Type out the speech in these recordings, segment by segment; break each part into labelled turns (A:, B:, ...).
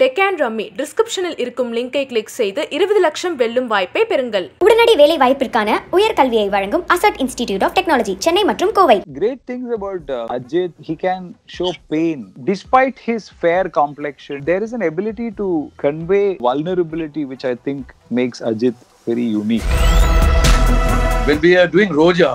A: Deccan rummy டிஸ்கிரிப்ஷனில் இருக்கும் லிங்கை கிளிக் செய்து இருபது லட்சம் வெல்லும் வாய்ப்பை பெறுங்கள்
B: உடனடி வேலை வாய்ப்பிற்கான உயர்கல்வியை வழங்கும் அசட் இன்ஸ்டிடியூட் ஆஃப் டெக்னாலஜி சென்னை மற்றும் Kovai
C: great things about uh, Ajit. He can show pain. Despite his fair complexion, there is an ability to convey vulnerability, which I think makes Ajit very unique.
D: When we are doing Roja,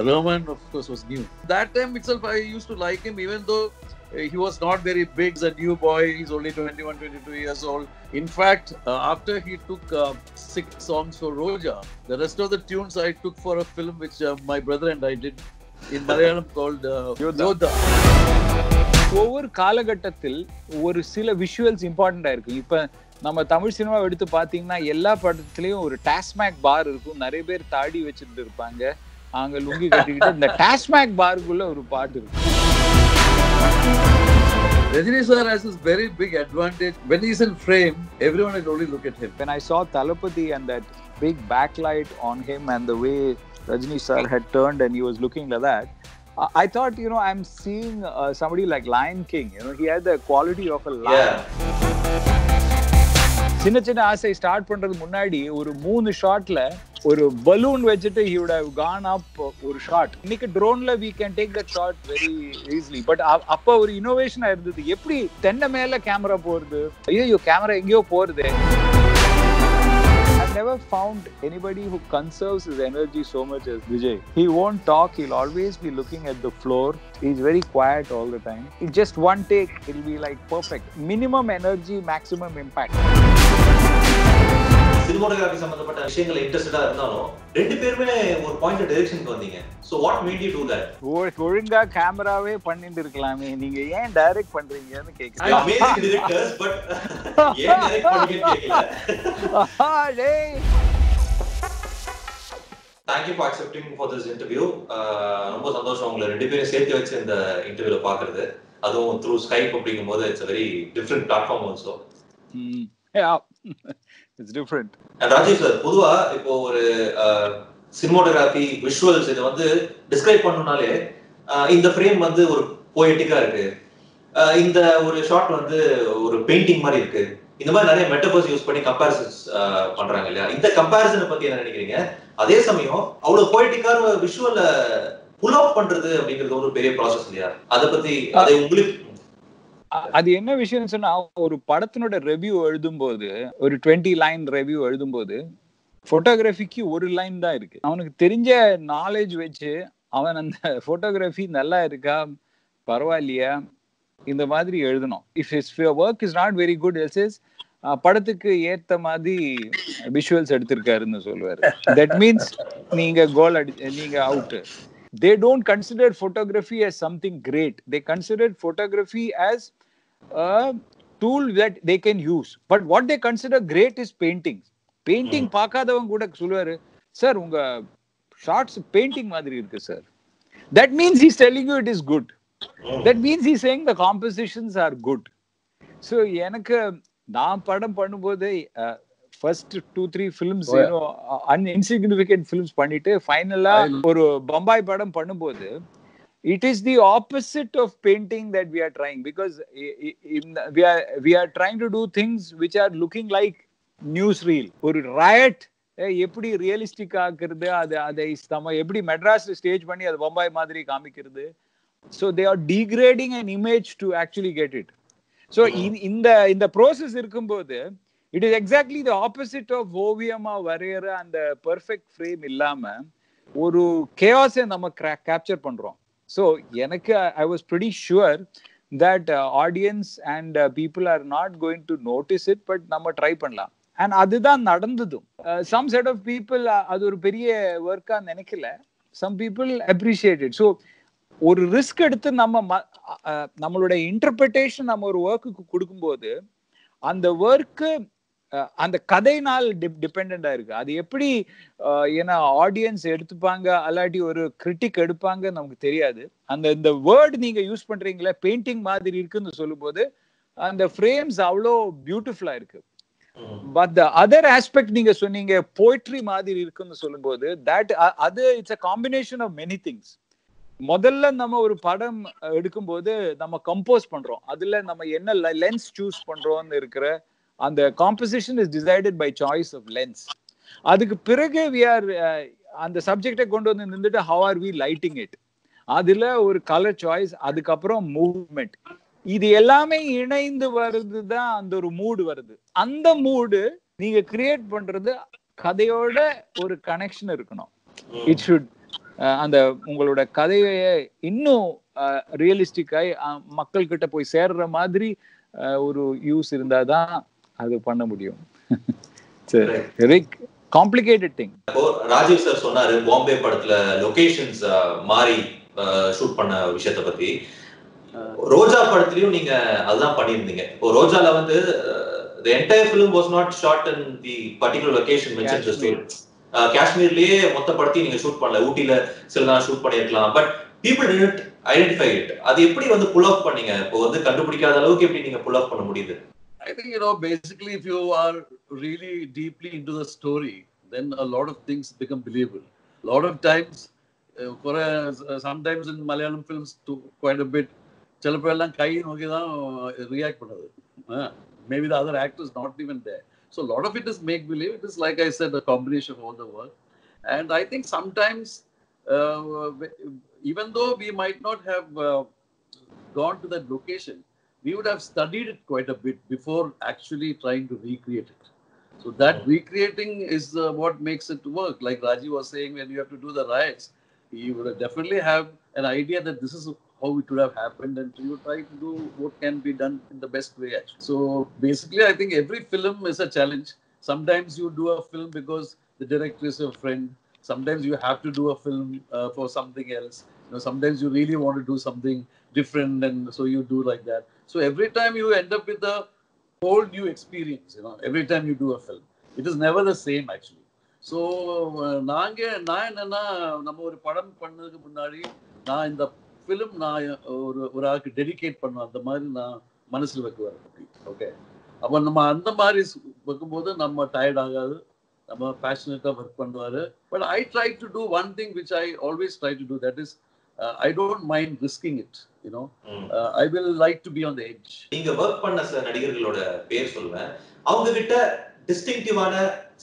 D: Roman, of course, was new. That time itself, I used to like him, even though uh, he was not very big. He's a new boy. He's only 21, 22 years old. In fact, uh, after he took uh, six songs for Roja, the rest of the tunes I took for a film which uh, my brother and I did in Malayalam called uh,
C: Yodha. ஒவ்வொரு காலகட்டத்தில் ஒரு சில visuals இம்பார்ட்டண்டா இருக்கும் இப்ப நம்ம Tamil cinema எடுத்து பாத்தீங்கன்னா எல்லா படத்துலயும் ஒரு டாஸ்மேக் பார் இருக்கும் நிறைய பேர் தாடி வச்சுட்டு இருப்பாங்க அங்க லுங்கி கட்டிக்கிட்டு இந்த டாஸ்மேக் பாருக்குள்ள ஒரு பாட்டு இருக்கும்
D: Rajini sir has this very big advantage. When he's in frame, everyone will only look at him.
C: when I saw Talapati and that big backlight on him and the way Rajni sir had turned and he was looking like that, I- I thought, you know, I'm seeing uh, somebody like Lion King. You know, he had the quality of a lion. சின்ன சின்ன ஆசை start பண்றது முன்னாடி ஒரு மூணு ஷாட்ல ஒரு balloon வச்சுட்டு he would have gone up ஒரு ஷாட் இன்னைக்கு ட்ரோன்ல we can take that shot very easily but அப்ப ஒரு இனோவேஷனா இருந்தது எப்படி தென்னை மேல கேமரா போறது ஐயோ கேமரா எங்கேயோ போறது I've never found anybody who conserves his energy so much as Vijay. He won't talk, he'll always be looking at the floor. He's very quiet all the time. It's just one take, it'll be like perfect. Minimum energy, maximum impact.
E: Cinematography சம்பந்தப்பட்ட விஷயங்கள் இன்ட்ரெஸ்டடா இருந்தாலும் ரெண்டு பேருமே ஒரு point டைரக்ஷனுக்கு வந்தீங்க. So what made you do
C: that ஒழுங்கா கேமராவே பண்ணிட்டு இருக்கலாமே நீங்க ஏன் டைரக்ட் பண்றீங்கன்னு
E: ஐ
C: கேக்குறேன்
E: அமேசிங் டிரெக்டர்ஸ் பட் ஏன் டைரக்ட் பண்ணீங்கன்னு கேக்கல.
C: டேய்.
E: Thank you for accepting for this interview ரொம்ப சந்தோஷம் உங்களை ரெண்டு பேரும் சேர்த்து வச்சு இந்த இன்டர்வியூல பாக்குறது அதுவும் த்ரூ ஸ்கைப் அப்படிங்கும் போது it's very different
C: platform also it's different
E: Rajesh sir பொதுவா இப்போ ஒரு சினிமோட்டோகிராஃபி விஷுவல்ஸ் இதை வந்து டிஸ்கிரைப் பண்ணுனாலே இந்த ஃப்ரேம் வந்து ஒரு போயட்டிக்கா இருக்கு. இந்த ஒரு ஷாட் வந்து ஒரு பெயிண்டிங் மாதிரி இருக்கு. இந்த மாதிரி நிறைய மெட்டபர்ஸ் யூஸ் பண்ணி கம்பேரிசன்ஸ் பண்றாங்க இல்லையா? இந்த கம்பேரிசனை பத்தி என்ன நினைக்கிறீங்க? அதே சமயம் அவ்வளவு போயட்டிக்கான விஷுவல புல் ஆஃப் பண்றது அப்படிங்கிறது ஒரு பெரிய ப்ராசஸ் இல்லையா? அதை பத்தி அதை உங்களுக்கு
C: அது என்ன விஷயம்னு சொன்னா ஒரு படத்தினோட ரெவ்யூ எழுதும்போது ஒரு டுவெண்ட்டி லைன் ரெவ்யூ எழுதும்போது போட்டோகிராஃபிக்கு ஒரு லைன் தான் இருக்கு. அவனுக்கு தெரிஞ்ச நாலேஜ் வச்சு அவன் அந்த போட்டோகிராஃபி நல்லா இருக்கா பரவாயில்லையா இந்த மாதிரி எழுதணும். If is work is not very good else is படத்துக்கு ஏத்த மாதிரி விஷுவல்ஸ் எடுத்திருக்காருன்னு சொல்லுவாரு. தட் மீன்ஸ் நீங்க கோல் அடி நீங்க out they don't consider photography as something great they consider photography as a tool that they can use but what they consider great is painting painting பார்க்காதவங்க கூட சொல்லுவாரு சார் உங்க shorts painting மாதிரி இருக்கு sir that means he's telling you it is good that means he's saying the compositions are good so எனக்கு நான் படம் பண்ணும்போது first two three films an insignificant films பண்ணிட்டு ஃபைனலா ஒரு பம்பாய் படம் பண்ணும்போது it is the opposite of painting that we are trying because we are we are trying to do things which are looking like newsreel ஒரு riot எப்படி realistic ஆக்குறது அது அதை நம்ம எப்படி மெட்ராஸ் ஸ்டேஜ் பண்ணி அது பம்பாய் மாதிரி காமிக்கிறது. So they are degrading an image to actually get it so இந்த இந்த ப்ரோசஸ் இருக்கும்போது it is exactly the opposite of ஓவியமா வரைகிற அந்த பெர்ஃபெக்ட் ஃப்ரேம் இல்லாம ஒரு கேஆஸை நம்ம கேப்சர் பண்றோம். ஸோ எனக்கு I was pretty sure that audience and people are not going to notice it but நம்ம ட்ரை பண்ணலாம். அண்ட் அதுதான் நடந்ததும். சம் செட் ஆஃப் பீப்புள் அது ஒரு பெரிய ஒர்க்காக நினைக்கல. சம் பீப்புள் அப்ரிஷியேட்டட் ஸோ ஒரு ரிஸ்க் எடுத்து நம்ம ம- நம்மளுடைய இன்டர்பிரிட்டேஷன் நம்ம ஒரு ஒர்க்குக்கு கொடுக்கும்போது அந்த ஒர்க்கு அந்த கதைனால் டிபெண்டா இருக்கு. அது எப்படி ஏன்னா ஆடியன்ஸ் எடுத்துப்பாங்க அல்லாட்டி ஒரு கிரிட்டிக் எடுப்பாங்க நமக்கு தெரியாது. அந்த இந்த வேர்ட் நீங்க யூஸ் பண்றீங்களே பெயிண்டிங் மாதிரி இருக்குன்னு சொல்லும்போது அந்த ஃப்ரேம்ஸ் அவ்வளோ பியூட்டிஃபுல்லா இருக்கு. பட் த அதர் ஆஸ்பெக்ட் நீங்க சொன்னீங்க போய்ட்ரி மாதிரி இருக்குன்னு சொல்லும்போது தட் அது it's a combination of many things முதல்ல நம்ம ஒரு படம் எடுக்கும்போது நம்ம கம்போஸ் பண்றோம். அதுல நம்ம என்ன லென்ஸ் சூஸ் பண்றோம்னு இருக்கிற அந்த composition is decided by choice of lens அதுக்கு பிறகு வி ஆர் அந்த சப்ஜெக்டை கொண்டு வந்து நின்றுட்டு how are we lighting it அதுல ஒரு கலர் சாய்ஸ் அதுக்கப்புறம் மூவ்மெண்ட் இது எல்லாமே இணைந்து வருது தான் அந்த ஒரு மூடு வருது. அந்த மூடு நீங்க கிரியேட் பண்றது கதையோட ஒரு கனெக்ஷன் இருக்கணும். இட் ஷுட் அந்த உங்களோட கதையை இன்னும் ரியலிஸ்டிக்காய் மக்கள் கிட்ட போய் சேர்ற மாதிரி ஒரு யூஸ் இருந்தாதான் அது பண்ண முடியும். சரி very complicated
E: thing Rajiv sir சொன்னாரு பாம்பே படத்துல லொகேஷன்ஸ் மாறி ஷூட் பண்ண விஷயத்த பத்தி. ரோஜா படத்துலயும் நீங்க அதுதான் பண்ணியிருந்தீங்க. இப்போ ரோஜால வந்து the entire film was not shot in the particular location mention
C: Kashmir.
E: காஷ்மீர்லயே மொத்த படத்தையும் நீங்க ஷூட் பண்ணல. ஊட்டில சில நாள் ஷூட் பண்ணிருக்கலாம் but people did identify it அது எப்படி வந்து புல் ஆஃப் பண்ணீங்க? இப்போ வந்து கண்டுபிடிக்காத அளவுக்கு எப்படி நீங்க புல் ஆஃப் பண்ண முடியுது?
D: I think, you know, basically, if you are really deeply into the story, then a lot of things become believable. A lot of times, uh, for a, sometimes in Malayalam films, to quite a bit, சிலப்போ எல்லாம் கை நோக்கி தான் react பண்ணுது maybe the other actors not even there so lot of it is make believe it is like I said a combination of all the work and I think sometimes even though we might not have uh, gone to that location, we would have studied it quite a bit before actually trying to recreate it. So that recreating is uh, what makes it work. Like Raji was saying, when you have to do the riots, you would definitely have an idea that this is how it would have happened, and you try to do what can be done in the best way. Actually. So basically, I think every film is a challenge. Sometimes you do a film because the director is your friend. Sometimes you have to do a film uh, for something else. You know, sometimes you really want to do something different, and so you do like that. So every time you end up with a whole new experience. You know, every time you do a film, it is never the same actually. So நாங்க நான் என்னன்னா நம்ம ஒரு படம் பண்ணதுக்கு முன்னாடி நான் இந்த ஃபிலிம் நான் ஒரு ஒரு ஆளுக்கு டெடிகேட் பண்ணுவேன் அந்த மாதிரி நான் மனசில் வைக்குவேன் அப்படி ஓகே அப்போ நம்ம அந்த மாதிரி வைக்கும்போது நம்ம டயர்ட் ஆகாது நம்ம பேஷனேட்டாக ஒர்க் பண்ணுவார் but I try to do one thing which I always try to do that is I don't mind risking it you know I will like to be on the edge
E: நீங்க work பண்ண சில நடிகர்களோட பேர் சொல்லுவேன். அவங்க கிட்ட டிஸ்டிங்டிவான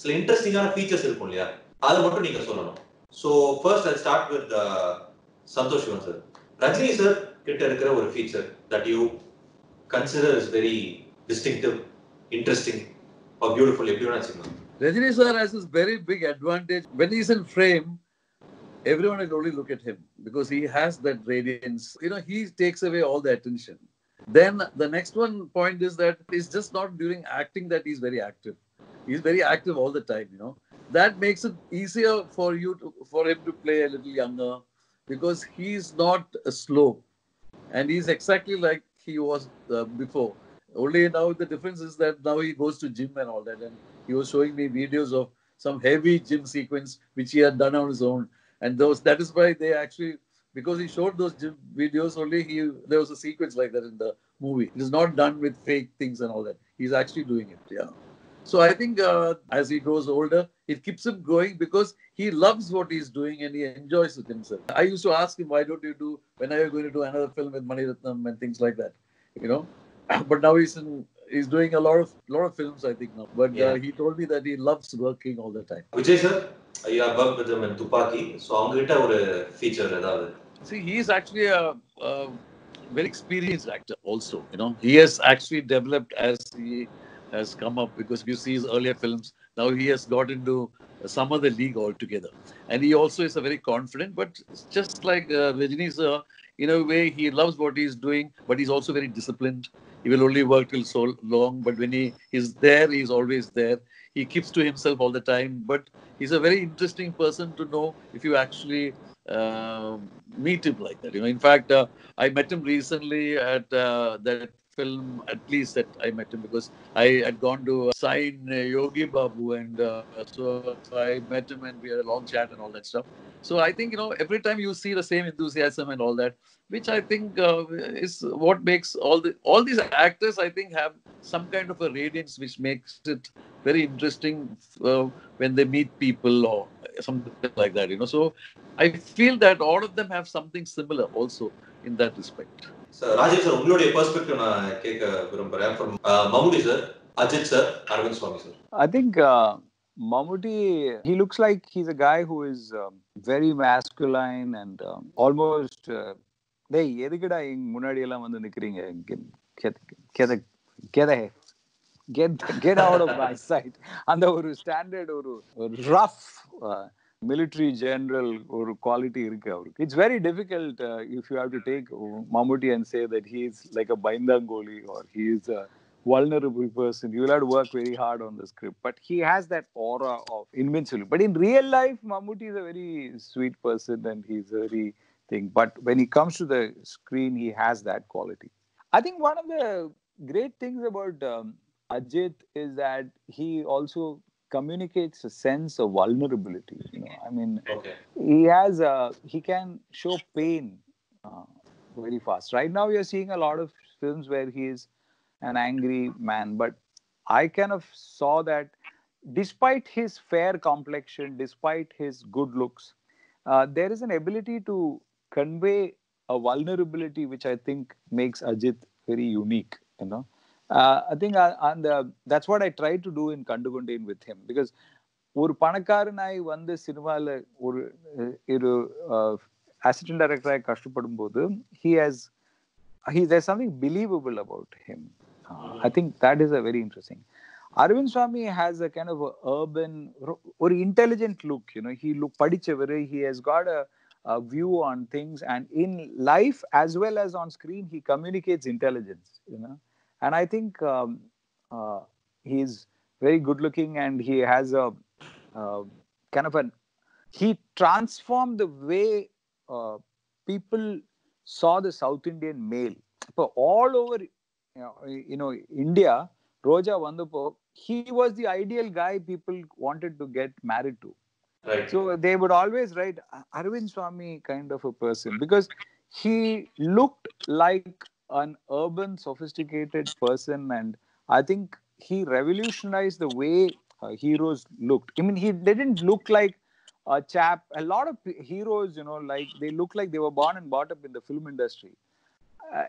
E: சில இன்ட்ரெஸ்டிங்கான features இருக்கும் இல்லையா? அதை மட்டும் நீங்க சொல்லணும். So first I start with Santosh Sivan sir Rajini sir கிட்ட இருக்கிற ஒரு feature that you consider is very distinctive interesting beautiful எப்படி வேணா வச்சுக்கலாம்.
D: Rajini sir has this very big advantage. When he's in frame, everyone will only look at him because he has that radiance. You know, he takes away all the attention. Then the next one point is that it's just not during acting that he's very active. He's very active all the time, you know. That makes it easier for you to for him to play a little younger because he's not uh, slow and he's exactly like he was uh, before. Only now the difference is that now he goes to gym and all that, and he was showing me videos of some heavy gym sequence which he had done on his own, and those that is why they actually because he showed those videos only he there was a sequence like that in the movie. It is not done with fake things and all that. He's actually doing it yeah. So i think uh, as he grows older it keeps him going because he loves what he's doing and he enjoys it himself. I used to ask him why don't you do when are you going to do another film with mani ratnam and things like that? You know? But now he's in he's doing a lot of lot of films i think now. But uh,
E: yeah.
D: uh, he told me that he loves working all the time.
E: Vijay sir? You have work with in Thuppakki so அவங்க கிட்ட ஒரு feature ஏதாவது
D: See, he's actually a, a very experienced actor also. You know, he has actually developed as he has come up because if you see his earlier films, now he has got into some other league altogether. And he also is a very confident, but it's just like uh, Rajini sir, in a way, he loves what he's doing, but he's also very disciplined. He will only work till so long, but when he is there, he's always there. He keeps to himself all the time, but he's a very interesting person to know if you actually uh, meet him like that. You know, in fact, uh, I met him recently at uh, that film. At least that I met him because I had gone to sign uh, Yogi Babu, and uh, so I met him and we had a long chat and all that stuff. So I think you know every time you see the same enthusiasm and all that, which I think uh, is what makes all the all these actors I think have some kind of a radiance which makes it very interesting uh, when they meet people or something like that. You know, so I feel that all of them have something similar also in that respect.
E: Sir Rajesh sir உங்களுடைய perspective நான் கேட்க விரும்புறேன் Mammootty sir Ajith sir Aravind Swamy sir
C: I think uh, Mammootty, he looks like he's a guy who is um, very masculine and um, almost. Uh, டேய் எதுக்குடா இங்க முன்னாடி எல்லாம் வந்து நிக்கிறீங்க get out of my side அந்த ஒரு standard ஒரு ரஃப் military general ஒரு quality இருக்கு அவருக்கு it's very difficult if you have to take Mammootty and say that he is like a பைந்தாங்கோலி or he is a vulnerable person. You'll have to work very hard on the script. But he has that aura of invincibility. But in real life, Mammootty is a very sweet person and he's a very thing. But when he comes to the screen, he has that quality. I think one of the great things about um, Ajit is that he also communicates a sense of vulnerability. You know, I mean,
E: okay
C: he has a he can show pain uh, very fast. Right now you're seeing a lot of films where he is an angry man but i kind of saw that despite his fair complexion despite his good looks uh, there is an ability to convey a vulnerability which i think makes ajit very unique you know uh, i think uh, and uh, that's what i tried to do in kandugondin with him because ஒரு பணக்காரனாய் வந்து சினிமால ஒரு அஹ், ஒரு assistant டைரக்டராய் கஷ்டப்படும் போது he has he there's something believable about him Uh, i think that is a very interesting arvind swami has a kind of a urban or intelligent look you know he look padichavari he has got a, a view on things and in life as well as on screen he communicates intelligence you know and i think um, uh, he's very good looking and he has a uh, kind of an he transformed the way uh, people saw the South Indian male. But all over, you know, you know, India, Roja Vandapo, he was the ideal guy people wanted to get married to.
E: Right.
C: So they would always write Arvind Swami kind of a person because he looked like an urban, sophisticated person, and I think he revolutionized the way uh, heroes looked. I mean, he didn't look like a chap. A lot of heroes, you know, like they look like they were born and brought up in the film industry. Uh,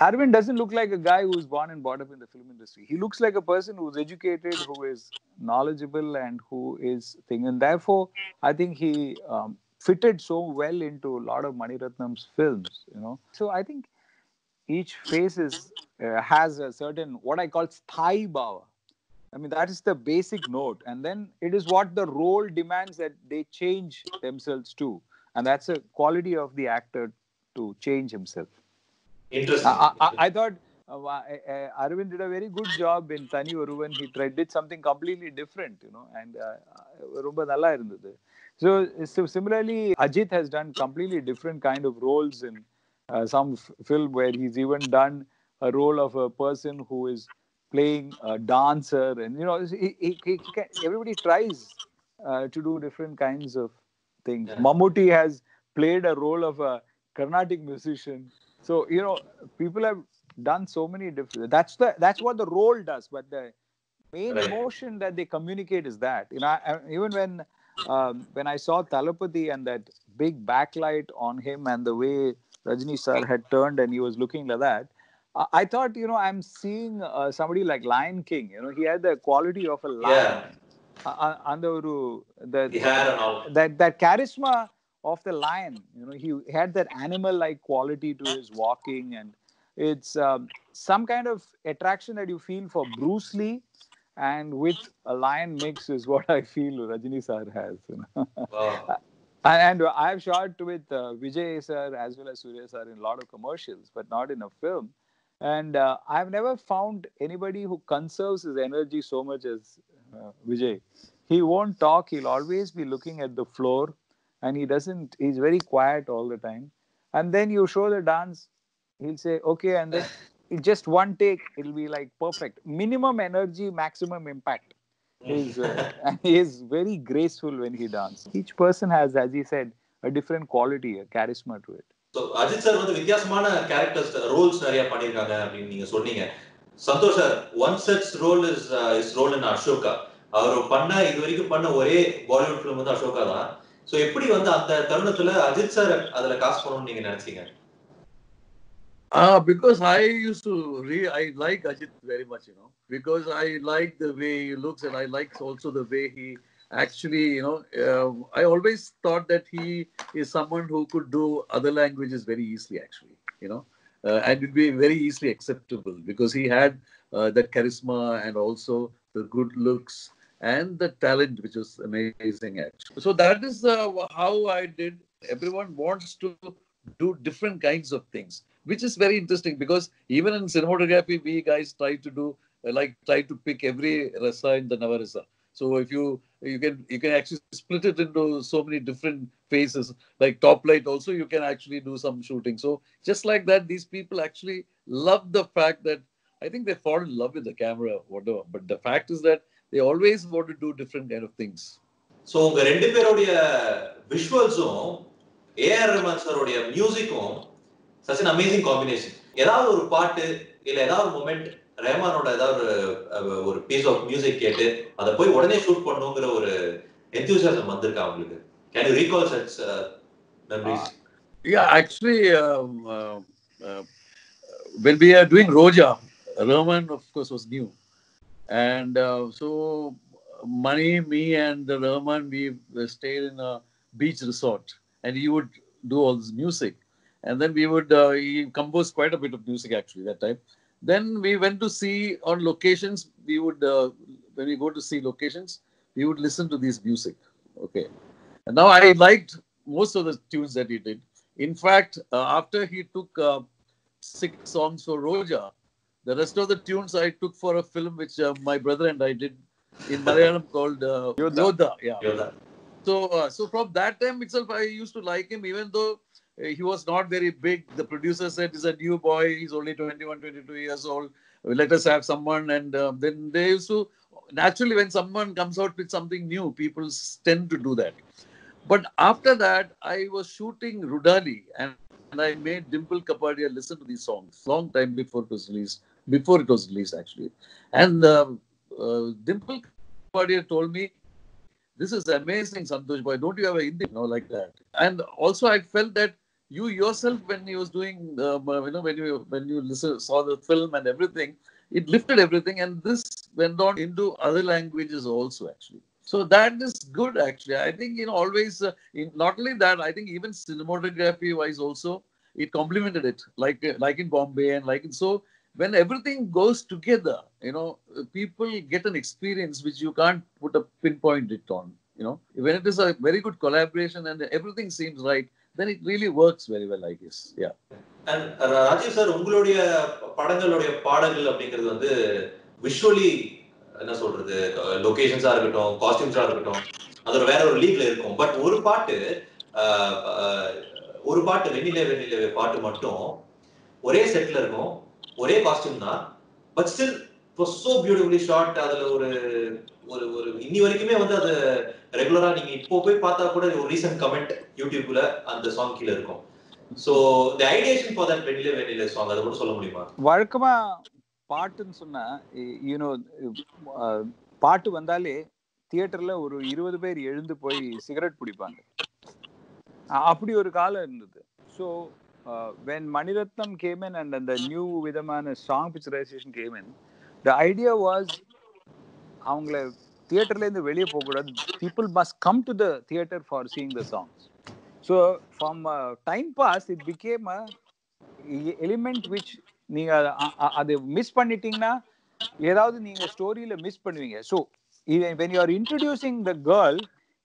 C: Arvind doesn't look like a guy who's born and brought up in the film industry. He looks like a person who's educated, who is knowledgeable, and who is thing. And therefore, I think he um, fitted so well into a lot of Mani Ratnam's films. You know, so I think each face is, uh, has a certain what I call sthai bhava. I mean, that is the basic note. And then it is what the role demands that they change themselves to. And that's a quality of the actor to change himself.
E: Interesting.
C: I, I, I thought uh, uh, uh, Arvind did a very good job in Tani Oruvan. He tried, did something completely different, you know, and uh, uh, Rumba Nalla So, so similarly, Ajit has done completely different kind of roles in uh, some f- film where he's even done a role of a person who is playing a dancer, and you know, he, he, he can, everybody tries uh, to do different kinds of things.
E: Yeah.
C: Mammootty has played a role of a Carnatic musician. So you know, people have done so many different. That's the that's what the role does. But the main
E: Right.
C: emotion that they communicate is that. You know, even when um, when I saw Talapati and that big backlight on him and the way Rajni sir had turned and he was looking like that. I- I thought, you know, I'm seeing uh, somebody like Lion King. You know, he had the quality of a lion.
E: Yeah.
C: Uh, uh, and the, the,
E: the hair and all
C: that that charisma of the lion you know he had that animal like quality to his walking and it's um, some kind of attraction that you feel for bruce lee and with a lion mix is what i feel rajini sir has you know
E: Wow.
C: and, and I've shot with uh, Vijay sir as well as Surya sir in a lot of commercials, but not in a film. And uh, I've never found anybody who conserves his energy so much as uh, Vijay. He won't talk. He'll always be looking at the floor, and he doesn't. He's very quiet all the time. And then you show the dance, he'll say, "Okay," and then just one take, it'll be like perfect. Minimum energy, maximum impact is uh, and he is very graceful when he dances. Each person has, as he said, a different quality, a charisma to it.
E: So Ajith sir வந்து வித்தியாசமான characters roles நிறைய பண்ணியிருக்காங்க அப்படின்னு நீங்க சொன்னீங்க Santosh sir one such role is is role in Ashoka அவர் பண்ண இது வரைக்கும் பண்ண ஒரே பாலிவுட் ஃபிலிம் வந்து அசோகா தான் சோ எப்படி வந்து அந்த தருணத்துல அஜித் சார் அதுல காசு பண்ணணும்னு நீங்க நினைச்சீங்க
D: Ah, because I used to re- I like Ajit very much, you know, because I like the way he looks and I like also the way he actually, you know, uh, I always thought that he is someone who could do other languages very easily, actually, you know, uh, and would be very easily acceptable because he had uh, that charisma and also the good looks and the talent, which was amazing, actually. So that is uh, how I did. Everyone wants to do different kinds of things which is very interesting because even in cinematography, we guys try to do uh, like try to pick every rasa in the navarasa. So if you you can you can actually split it into so many different phases. Like top light, also you can actually do some shooting. So just like that, these people actually love the fact that I think they fall in love with the camera, whatever. But the fact is that they always want to do different kind of things.
E: So உங்க ரெண்டு பேருடைய விஷுவல்ஸும் AR Rahman சாரோடைய மியூசிக்கும் such an amazing combination ஏதாவது ஒரு பாட்டு இல்ல ஏதாவது moment ரஹ்மானோட ஏதாவது ஒரு அஹ், பீஸ் ஆஃப் மியூசிக் கேட்டு அதை போய் உடனே ஷூட் பண்ணுங்கிற ஒரு எந்தூசியாசம் வந்திருக்கா உங்களுக்கு can you recall such memories
D: Yeah, actually, um, uh, uh, when we are doing Roja, Rahman, of course, was new. And uh, so, Mani, me, and Rahman, we stayed in a beach resort. And he would do all this music. And then we would, uh, he composed quite a bit of music actually that time. Then we went to see on locations, we would, uh, when we go to see locations, we would listen to this music. Okay. And now I liked most of the tunes that he did. In fact, uh, after he took uh, six songs for Roja, the rest of the tunes I took for a film which uh, my brother and I did in Malayalam called uh,
C: Yodha.
D: Yodha. Yeah. So, uh, so from that time itself, I used to like him, even though he was not very big. The producer said he's a new boy. He's only 21, 22 years old. Let us have someone. And uh, then they used to, naturally, when someone comes out with something new, people tend to do that. But after that, I was shooting Rudali and, and I made Dimple Kapadia listen to these songs long time before it was released. Before it was released, actually. And uh, uh, Dimple Kapadia told me, this is amazing, Santosh boy. Don't you have a Hindi? No, like that. And also, I felt that you yourself, when he was doing, um, uh, you know, when you when you listen, saw the film and everything, it lifted everything, and this went on into other languages also, actually. So that is good, actually. I think you know always. Uh, in, not only that, I think even cinematography wise also, it complemented it, like uh, like in Bombay and like so when everything goes together, you know, uh, people get an experience which you can't put a pinpoint it on. You know, when it is a very good collaboration and everything seems right, then it really works very well I guess yeah
E: and Rajiv sir உங்களுடைய படங்களுடைய பாடல்கள் அப்படிங்கிறது வந்து visually என்ன சொல்றது லொகேஷன்ஸா இருக்கட்டும் காஸ்டியூம்ஸா இருக்கட்டும் அது ஒரு வேற ஒரு லீக்ல இருக்கும். பட் ஒரு பாட்டு uh, uh, ஒரு பாட்டு வெண்ணிலே வெண்ணிலே பாட்டு மட்டும் ஒரே செட்ல இருக்கும். ஒரே காஸ்டியூம் தான். But still so beautifully shot அதுல ஒரு ஒரு ஒரு இன்னி வரைக்குமே வந்து அது ரெகுலரா நீங்க இப்போ போய் பார்த்தா கூட ஒரு ரீசன்ட் கமெண்ட் யூடியூப்ல அந்த சாங் கீழ இருக்கும். So the ideation for that வெண்ணிலே வெண்ணிலே சாங் அத கூட சொல்ல முடியுமா?
C: வழக்கமா பாட்டுன்னு சொன்னா யூனோ பாட்டு வந்தாலே தியேட்டர்ல ஒரு இருபது பேர் எழுந்து போய் சிகரெட் பிடிப்பாங்க அப்படி ஒரு காலம் இருந்தது. So when Mani Ratnam came in and அந்த நியூ விதமான song picturisation came in the idea was அவங்கள தியேட்டர்ல இருந்து வெளியே போகக்கூடாது. People must come to the theatre for seeing the songs so from time pass it became a element which நீங்க அ- அ- அது மிஸ் பண்ணிட்டீங்கன்னா ஏதாவது நீங்க ஸ்டோரியில மிஸ் பண்ணுவீங்க. So when you are introducing the girl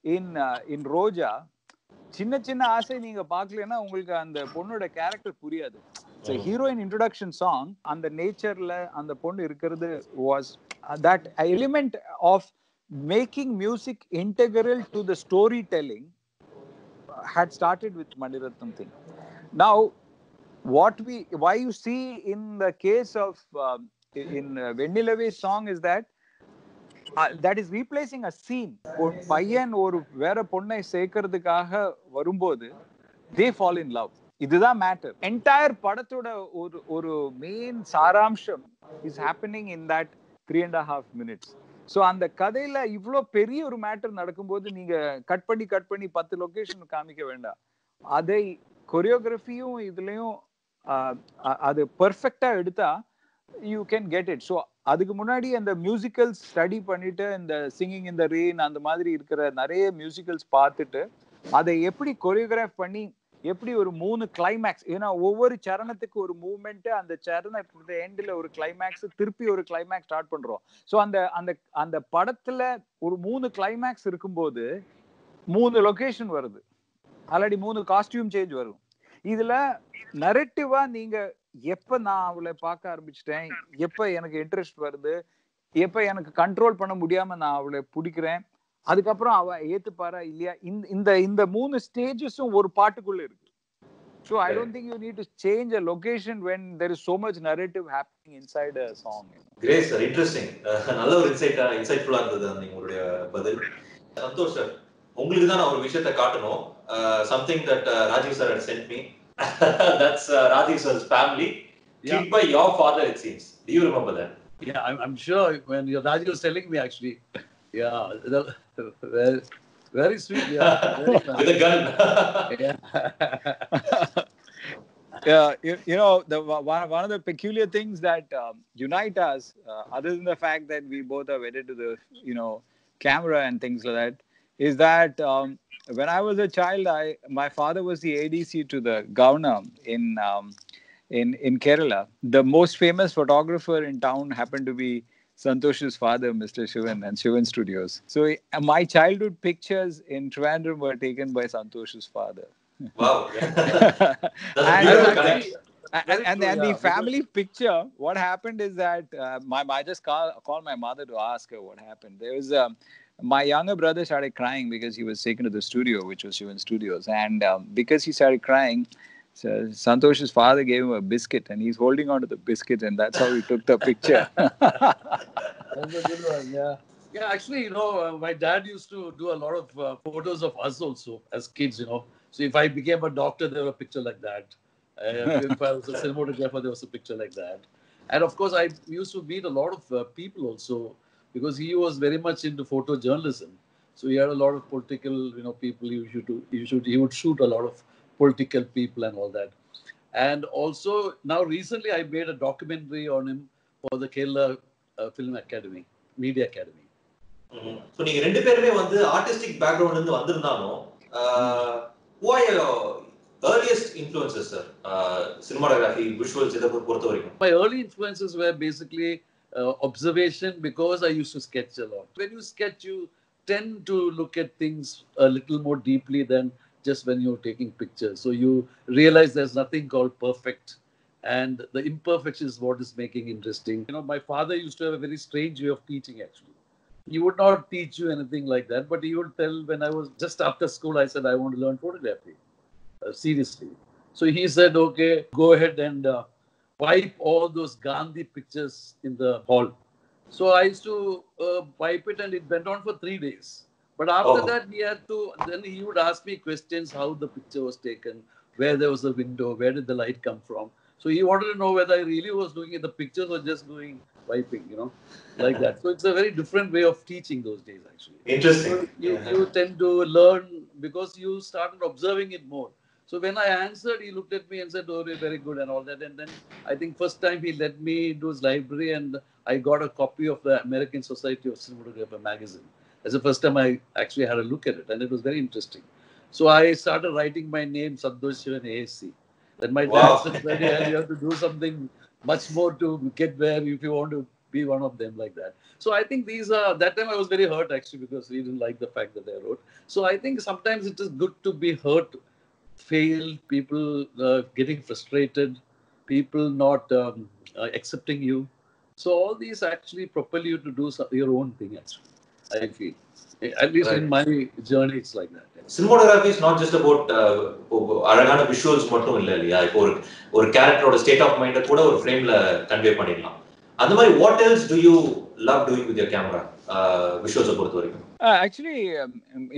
C: in in Roja சின்ன சின்ன ஆசை நீங்க பார்க்கலன்னா உங்களுக்கு அந்த பொண்ணோட கேரக்டர் புரியாது. ஹீரோயின் இன்ட்ரடக்ஷன் சாங் அந்த நேச்சர்ல அந்த பொண்ணு இருக்கிறது was that element of making music integral to the story telling had started with Maniratnam thing. Now, what we why you see in the case of um, in uh, Vennilave's song is that uh, that is replacing a scene. ஒரு பையன் ஒரு வேற பொண்ணை சேர்க்கறதுக்காக வரும்போது they fall in love. இதுதான் matter entire படத்தோட ஒரு ஒரு மெயின் சாராம்சம் is happening in that three and half minutes so அந்த கதையில இவ்வளோ பெரிய ஒரு மேட்டர் நடக்கும்போது நீங்க கட் பண்ணி கட் பண்ணி பத்து லொகேஷன் காமிக்க வேண்டாம். அதை கொரியோகிராஃபியும் இதுலயும் அது பர்ஃபெக்டா எடுத்தா you can get it so அதுக்கு முன்னாடி அந்த மியூசிக்கல்ஸ் ஸ்டடி பண்ணிட்டு இந்த சிங்கிங் இந்த ரெயின் அந்த மாதிரி இருக்கிற நிறைய மியூசிக்கல்ஸ் பார்த்துட்டு அதை எப்படி கொரியோகிராஃப் பண்ணி எப்படி ஒரு மூணு கிளைமேக்ஸ் ஏன்னா ஒவ்வொரு சரணத்துக்கு ஒரு மூமெண்ட் அந்த சரணத்துக்கு எண்டில் ஒரு கிளைமேக்ஸ் திருப்பி ஒரு கிளைமேக்ஸ் ஸ்டார்ட் பண்றோம். ஸோ அந்த அந்த அந்த படத்துல ஒரு மூணு கிளைமேக்ஸ் இருக்கும்போது மூணு லொகேஷன் வருது. ஆல்ரெடி மூணு காஸ்டியூம் சேஞ்ச் வரும். இதுல நரேட்டிவா நீங்க எப்ப நான் அவளை பார்க்க ஆரம்பிச்சிட்டேன்? எப்ப எனக்கு இன்ட்ரெஸ்ட் வருது? எப்ப எனக்கு கண்ட்ரோல் பண்ண முடியாம நான் அவளை பிடிக்கிறேன்? அதுக்கப்புறம் அவ ஏத்துப்பாரா இல்லையா? இந்த இந்த இந்த மூணு ஸ்டேஜஸும் ஒரு பாட்டுக்குள்ள இருக்கு. So I don't think you need to change a location when there is so much narrative happening inside a song
E: great sir interesting நல்ல ஒரு இன்சைட்டா இன்சைட்ஃபுல்லா இருந்தது அந்த உங்களுடைய பதில். சந்தோஷ் சார் உங்களுக்கு தான் நான் ஒரு விஷயத்தை காட்டணும். Something that Rajiv sir had sent me. That's uh, Rajiv sir's family
D: Yeah.
E: by your father it seems. Do you remember that?
D: Yeah, I'm, I'm sure when your Raji was telling me actually. Yeah, the, very, very sweet. Yeah, very
E: with a gun
D: yeah.
C: yeah, you, you know, the one, one of the peculiar things that um, unite us, uh, other than the fact that we both are wedded to the, you know, camera and things like that, is that um, when I was a child, I my father was the ADC to the governor in um, in in Kerala. The most famous photographer in town happened to be Santosh's father, Mr. Shivan, and Shivan Studios. So uh, my childhood pictures in Trivandrum were taken by Santosh's father.
E: wow
C: And, uh, and, and,
D: true,
C: and
D: yeah,
C: the family picture, what happened is that uh, my, I just call, called my mother to ask her what happened. There was um, my younger brother started crying because he was taken to the studio, which was Shivan Studios, and um, because he started crying, so Santosh's father gave him a biscuit, and he's holding on to the biscuit, and that's how we took the picture.
D: That's a good one. Yeah. Yeah, actually, you know, uh, my dad used to do a lot of uh, photos of us also as kids, you know. So if I became a doctor, there was a picture like that. Uh, if I was a cinematographer, there was a picture like that. And of course, I used to meet a lot of uh, people also because he was very much into photojournalism. So he had a lot of political, you know, people. He should, do, he should, he would shoot a lot of political people and all that. And also now recently, I made a documentary on him for the Kerala uh, Film Academy, Media Academy.
E: So நீங்க ரெண்டு பேருமே வந்து artistic பேக்ரவுண்ட்ல இருந்து வந்திருந்தாலும் who are your earliest influences sir cinematography visuals இதை பொறுத்த வரைக்கும்
D: My early influences were basically uh, observation because I used to sketch a lot. When you sketch, you tend to look at things a little more deeply than just when you're taking pictures. So you realize there's nothing called perfect. And the imperfection is what is making interesting. You know, my father used to have a very strange way of teaching actually. He would not teach you anything like that, but he would tell when I was just after school, I said, I want to learn photography uh, seriously. So he said, okay, go ahead and uh, wipe all those Gandhi pictures in the hall. So I used to uh, wipe it and it went on for three days. But after
E: oh.
D: that, he had to, then he would ask me questions how the picture was taken, where there was a window, where did the light come from. So he wanted to know whether I really was doing it, the pictures were just doing wiping, you know, like that. So it's a very different way of teaching those days, actually.
E: Interesting.
D: So you, yeah. you tend to learn because you started observing it more. So when I answered, he looked at me and said, "Oh, you're very good," and all that. And then I think first time he let me into his library, and I got a copy of the American Society of Cinematographer magazine. That's the first time I actually had a look at it, and it was very interesting. So I started writing my name Santosh Shivan ASC. Then my
E: Wow.
D: dad said, "Well, yeah, you have to do something much more to get where if you want to be one of them like that." So I think these are that time I was very hurt actually because he didn't like the fact that I wrote. So I think sometimes it is good to be hurt, failed, people uh, getting frustrated, people not um, uh, accepting you. So all these actually propel you to do your own thing. Actually, I feel. At least in my journey, it's like that.
E: Cinematography is not just about அழகான visuals மட்டும் இல்ல இல்லையா இப்போ ஒரு ஒரு கேரக்டரோட state of மைண்டை கூட ஒரு ஃப்ரேம்ல கன்வே பண்ணிடலாம் அந்த மாதிரி what else do you love doing with your camera விஷுவல்ஸை பொறுத்த வரைக்கும்
C: ஆக்சுவலி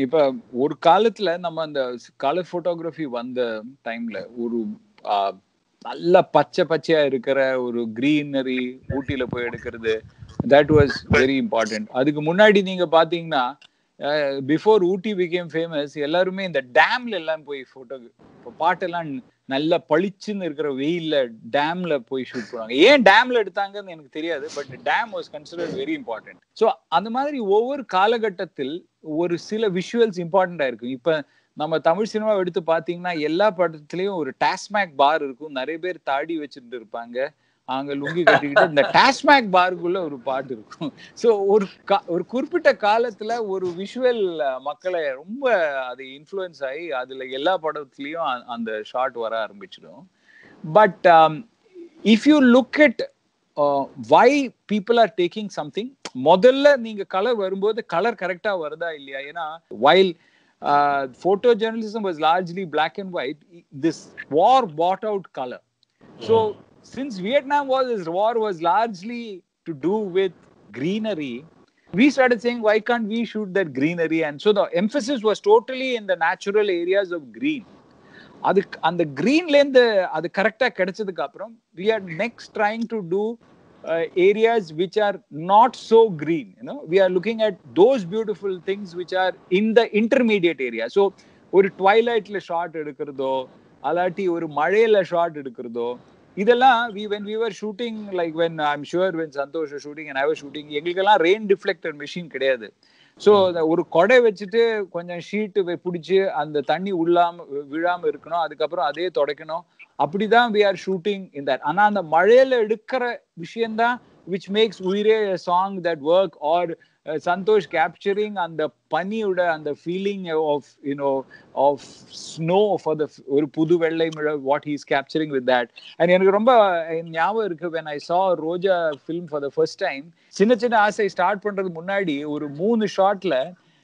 C: இப்ப ஒரு காலத்துல நம்ம அந்த கலர் போட்டோகிராஃபி வந்த டைம்ல ஒரு ஆஹ், நல்ல பச்சை பச்சையா இருக்கிற ஒரு கிரீனரி ஊட்டியில போய் எடுக்கிறது. தட் வாஸ் வெரி இம்பார்ட்டன்ட் அதுக்கு முன்னாடி நீங்க பாத்தீங்கன்னா பிஃபோர் ஊட்டி பிகேம் ஃபேமஸ் எல்லாருமே இந்த டேம்ல எல்லாம் போய் போட்டோ இப்போ பாட்டெல்லாம் நல்ல பளிச்சுன்னு இருக்கிற வெயில்ல டேம்ல போய் ஷூட் பண்ணுவாங்க ஏன் டேம்ல எடுத்தாங்கன்னு எனக்கு தெரியாது but dam was considered very important so அந்த மாதிரி ஒவ்வொரு காலகட்டத்தில் ஒரு சில விஷுவல்ஸ் இம்பார்ட்டண்டா இருக்கும். இப்ப நம்ம தமிழ் சினிமா எடுத்து பாத்தீங்கன்னா எல்லா படத்துலயும் ஒரு டாஸ்மேக் பார் இருக்கும். நிறைய பேர் தாடி வச்சுட்டு இருப்பாங்க. அங்க லுங்கி கட்டிக்கிட்டு இந்த டாஸ்மேக் பாருக்குள்ள ஒரு பாட்டு இருக்கும். ஸோ ஒரு ஒரு குறிப்பிட்ட காலத்துல ஒரு விஷுவல் மக்களை ரொம்ப அது இன்ஃப்ளூயன்ஸ் ஆகி அதுல எல்லா படத்துலயும் அந்த ஷார்ட் வர ஆரம்பிச்சிடும். But if you look at why people are taking something முதல்ல நீங்க கலர் வரும்போது கலர் கரெக்டா வருதா இல்லையா? ஏன்னா while photo journalism was largely black and white this war bought out color so since vietnam was this war was largely to do with greenery we started saying why can't we shoot that greenery and so the emphasis was totally in the natural areas of green அது அந்த greenல இருந்து அது கரெக்டா கிடைச்சதுக்கு அப்புறம் we are next trying to do uh, areas which are not so green you know we are looking at those beautiful things which are in the intermediate area so ஒரு ட்வைலைட்ல shot எடுக்கிறதோ அல்லாட்டி ஒரு மழையில ஷாட் எடுக்கிறதோ இதெல்லாம் we when we were shooting like when i'm sure when Santosh was shooting and i was shooting எங்களுக்கெல்லாம் rain deflector machine கிடையாது so ஒரு கொடை வச்சுட்டு கொஞ்சம் ஷீட்டு பிடிச்சி அந்த தண்ணி உள்ளாம வி- விழாம இருக்கணும் அதுக்கப்புறம் அதே துடைக்கணும் அப்படிதான் we are shooting in that ஆனா அந்த மழையில எடுக்கிற விஷயம்தான் which makes Uyire song that work are Santosh capturing அந்த பனியோட அந்த feeling of you know of snow for the ஒரு புது வெள்ளை what he's capturing with that and எனக்கு ரொம்ப uh, ஞாபகம் இருக்கு when I saw Roja film for the first time சின்ன சின்ன ஆசை ஸ்டார்ட் பண்றதுக்கு முன்னாடி ஒரு மூணு ஷாட்ல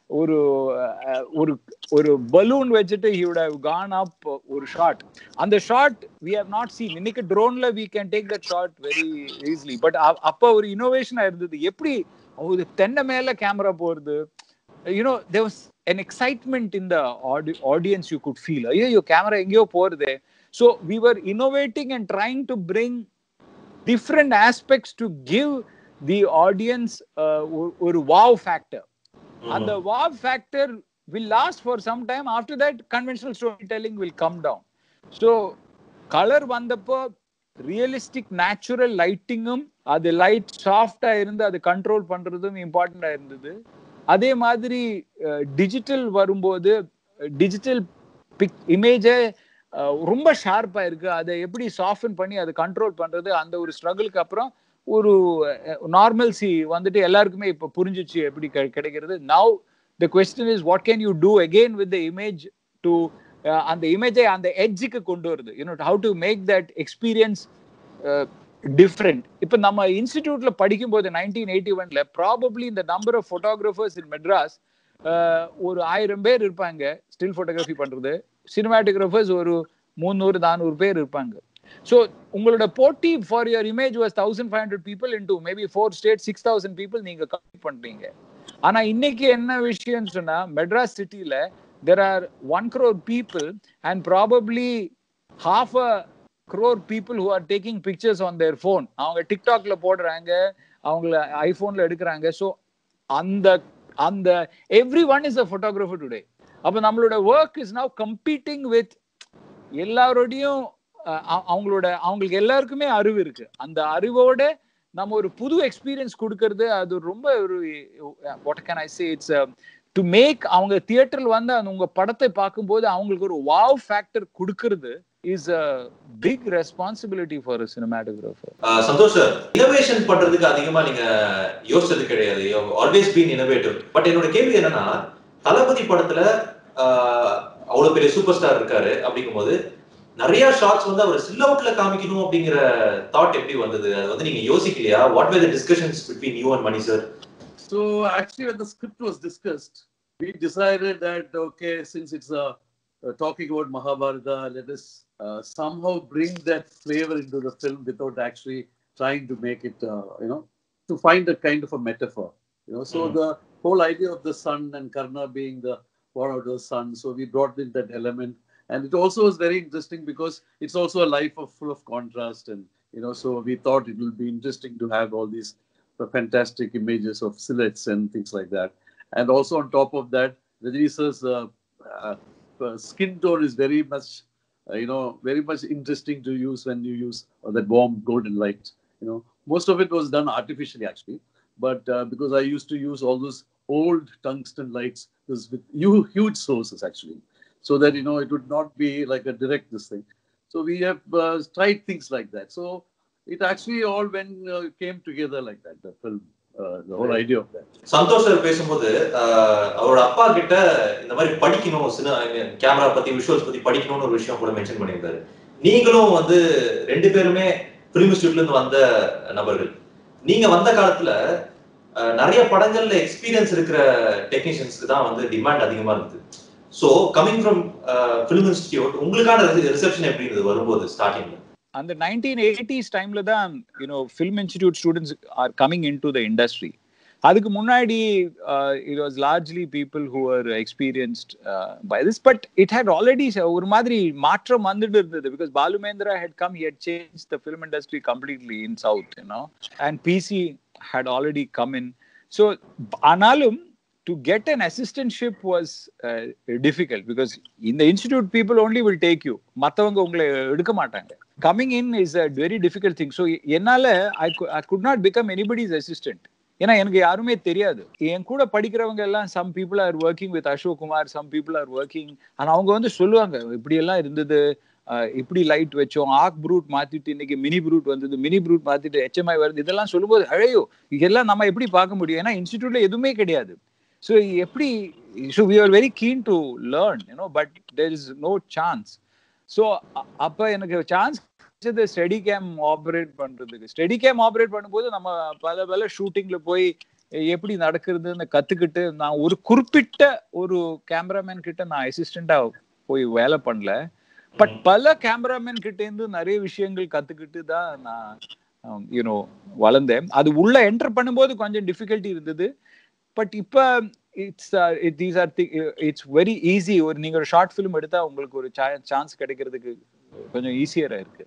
C: ஒரு அஹ், ஒரு ஒரு பலூன் வச்சுட்டு he would have gone up ஒரு ஷாட் அந்த shot we have not seen இன்னைக்கு ட்ரோன்ல we can take that shot very easily but அப்ப ஒரு இன்னோவேஷனா இருந்தது எப்படி ஒரு தென்னை மேல கேமரா போறது you know there was an excitement in the audi- audience you could feel ஐயோ கேமரா எங்கேயோ போறது so we were innovating and trying to bring different aspects to give the audience uh, ஒரு- ஒரு wow அந்த and factor wow factor will last for some time. After that conventional storytelling will come down. So வந்தப்போ realistic natural லைட்டிங்கும் அது light சாஃப்டா இருந்து அது control பண்றதும் இம்பார்ட்டண்டா இருந்தது. அதே மாதிரி டிஜிட்டல் வரும்போது டிஜிட்டல் பிக் இமேஜை ரொம்ப ஷார்ப்பா இருக்கு. அதை எப்படி சாஃபன் பண்ணி அதை கண்ட்ரோல் பண்றது அந்த ஒரு ஸ்ட்ரகிளுக்கு அப்புறம் ஒரு நார்மல்சி வந்துட்டு எல்லாருக்குமே இப்போ புரிஞ்சிச்சு எப்படி கிடைக்கிறது. Now the question is what can you do again with the image to அந்த இமேஜை அந்த எட்ஜுக்கு கொண்டு வருது. You know how to make that experience different இப்போ நம்ம இன்ஸ்டிடியூட்ல படிக்கும்போது நைன்டீன் எயிட்டி ஒன்ல ப்ராபப்ளி இந்த number of photographers in Madras ஒரு ஆயிரம் பேர் இருப்பாங்க. ஸ்டில் ஃபோட்டோகிராஃபி பண்றது. சினிமாட்டோகிராஃபர்ஸ் ஒரு முந்நூறு நானூறு பேர் இருப்பாங்க. ஸோ உங்களோட போட்டி for your image was thousand five hundred people into maybe four state six thousand people நீங்க கம்மி பண்றீங்க. ஆனா இன்னைக்கு என்ன விஷயம்னு சொன்னா மெட்ராஸ் சிட்டில there are one crore people and probably half a crore people who are taking pictures on their phone அவங்க டிக்டாக்ல போடுறாங்க அவங்கள ஐபோன்ல எடுக்கிறாங்க. ஸோ அந்த அந்த everyone is a photographer today அப்போ நம்மளோட work is now competing with எல்லாரோடையும் அவங்களோட அவங்களுக்கு எல்லாருக்குமே அறிவு இருக்கு. அந்த அறிவோட நம்ம ஒரு புது எக்ஸ்பீரியன்ஸ் கொடுக்கறது அது ரொம்ப ஒரு what can I say it's to make அவங்க தியேட்டர்ல வந்து அந்த உங்க படத்தை பார்க்கும்போது அவங்களுக்கு ஒரு வாவ் ஃபேக்டர் கொடுக்கறது is a big responsibility for
E: cinematographer Santosh sir innovation பண்றதுக்கு அதிகமா நீங்க யோசிச்சது கிடையாது. ஆல்வேஸ் பீன் இனோவேட்டிவ் பட் என்னோட கேள்வி என்னன்னா தளபதி படத்துல ஆஹ் அவ்வளவு பெரிய சூப்பர் ஸ்டார் இருக்காரு அப்படிங்கும்போது நிறைய ஷாட்ஸ் வந்து அவர் சில் அவுட்ல காமிக்கணும் அப்படிங்கிற தாட் எப்படி வந்தது அது வந்து நீங்க யோசிக்கலையா what where the discussions between you and Mani sir
D: So actually, when the script was discussed, we decided that okay, since it's uh, uh, talking about Mahabharata, let us uh, somehow bring that flavor into the film without actually trying to make it, uh, you know, to find a kind of a metaphor. You know, so
E: Mhm.
D: the whole idea of the sun and Karna being the born out of the sun. So we brought in that element, and it also was very interesting because it's also a life of full of contrast, and you know, so we thought it will be interesting to have all these fantastic images of silhouettes and things like that. And also on top of that, Rajini's uh, uh, uh, skin tone is very much, uh, you know, very much interesting to use when you use uh, that warm golden light. You know, most of it was done artificially actually, but uh, because I used to use all those old tungsten lights, with huge sources actually, so that you know it would not be like a direct this thing. So we have uh, tried things like that. So it actually all when uh, came together like that. The film, uh, the whole idea of that.
E: Santosh பேசும்போது ஆஹ், அவரோட அப்பா கிட்ட இந்த மாதிரி படிக்கணும் camera பத்தி visuals பத்தி படிக்கணும்னு ஒரு விஷயம் கூட மென்ஷன் பண்ணியிருந்தாரு நீங்களும் வந்து ரெண்டு பேருமே பிலிம் இன்ஸ்டியூட்ல இருந்து வந்த நபர்கள் நீங்க வந்த காலத்துல நிறைய படங்கள்ல எக்ஸ்பீரியன்ஸ் இருக்கிற டெக்னீஷியன்ஸ்க்கு தான் வந்து டிமாண்ட் அதிகமா இருந்தது so coming from film institute உங்களுக்கான ரிசப்ஷன் எப்படி இருந்தது வரும்போது ஸ்டார்டிங்ல
C: அந்த நைன்டீன் எயிட்டிஸ் டைம்ல தான் you know film institute students are coming in to the industry அதுக்கு முன்னாடி it was largely people who are experienced by this but it had already ஒரு மாதிரி மாற்றம் வந்துட்டு இருந்தது because Balu Mahendra had come had change the film industry completely in south you know and PC had already come in so ஆனாலும் to get an assistantship was uh, difficult because in the institute people only will take you. மத்தவங்க உங்களை எடுக்க மாட்டாங்க. Coming in is a very difficult thing so என்னால I I could not become anybody's assistant ஏன்னா எனக்கு யாருமே தெரியாது. என் கூட படிக்கிறவங்க எல்லாம் some people are working with Ashok Kumar some people are working ஆனா அவங்க வந்து சொல்லுவாங்க இப்படி எல்லாம் இருந்தது இப்படி லைட் வச்சோம். ஆக் ப்ரூட் மாத்திட்டு இன்னைக்கு மினி ப்ரூட் வந்தது மினி ப்ரூட் மாத்திட்டு HMI வருது. இதெல்லாம் சொல்லும்போது அழையோ இதெல்லாம் நம்ம எப்படி பார்க்க முடியும்? ஏன்னா இன்ஸ்டிடியூட்ல எதுவுமே கிடையாது. ஸோ எப்படி so we are very keen to learn you know but there is no chance so அப்போ எனக்கு சான்ஸ் கிடைச்சது ஸ்டெடி கேம் ஆப்ரேட் பண்றதுக்கு. ஸ்டெடி கேம் ஆப்ரேட் பண்ணும்போது நம்ம பல பல ஷூட்டிங்ல போய் எப்படி நடக்கிறதுன்னு கத்துக்கிட்டு நான் ஒரு குறிப்பிட்ட ஒரு கேமராமேன் கிட்ட நான் அசிஸ்டண்டா போய் வேலை பண்ணல. பட் பல கேமராமேன் கிட்ட இருந்து நிறைய விஷயங்கள் கத்துக்கிட்டு தான் நான் யூனோ வளர்ந்தேன். அது உள்ள என்டர் பண்ணும்போது கொஞ்சம் டிஃபிகல்ட்டி இருந்தது. பட் இப்போ it's these are thing it's very easy ஒரு நீங்கள் ஒரு ஷார்ட் ஃபிலிம் எடுத்தால் உங்களுக்கு ஒரு சான்ஸ் கிடைக்கிறதுக்கு கொஞ்சம் ஈஸியராக இருக்கு